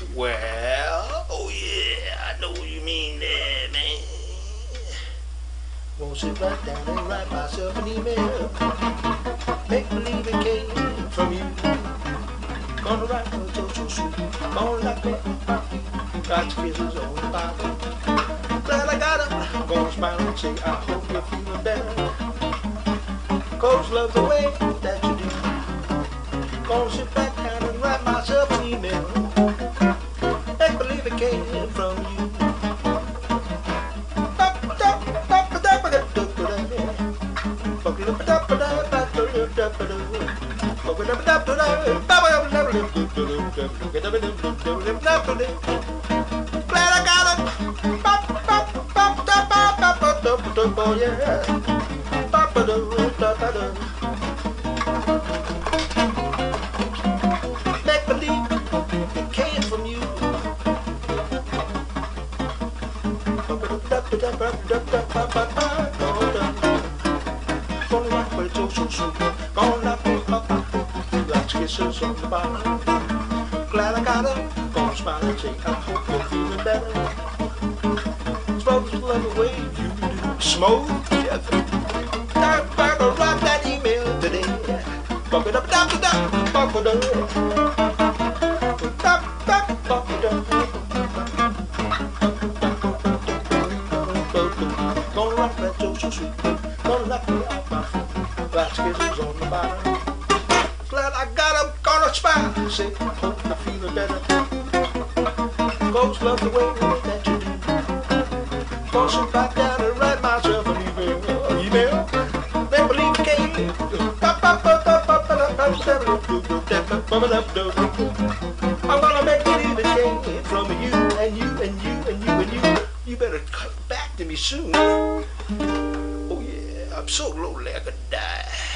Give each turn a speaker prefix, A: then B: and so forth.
A: Well, oh yeah, I know what you mean there, man. Won't sit right down and write myself an email. Make believe it came from you. Gonna write no social soup. Gonna like that. Got kisses on the bottle. Glad I got him. Gonna smile and say, I hope you're feeling better. Cause love the way that you do. Gonna sit Glad I got it. Oh yeah. On the bottom. Glad I got. Gonna smile and say, I hope you're feeling better. Smoke love the way you do. Smoke, yeah. I'm rock that email today. Fuck it up, up, up, up, fuck it up. Up, it. Gonna rock that. Gonna rock me off my feet. Kisses on the bottom. Glad I got him. Gonna smile. Say, I hope you're feeling better. Ghost love the way that you do. Gonna sit back down and write myself an email. Email. Then believe it came. I'm gonna make it came from you and you and you and you and you. You better come back to me soon. Oh yeah, I'm so lonely I could die.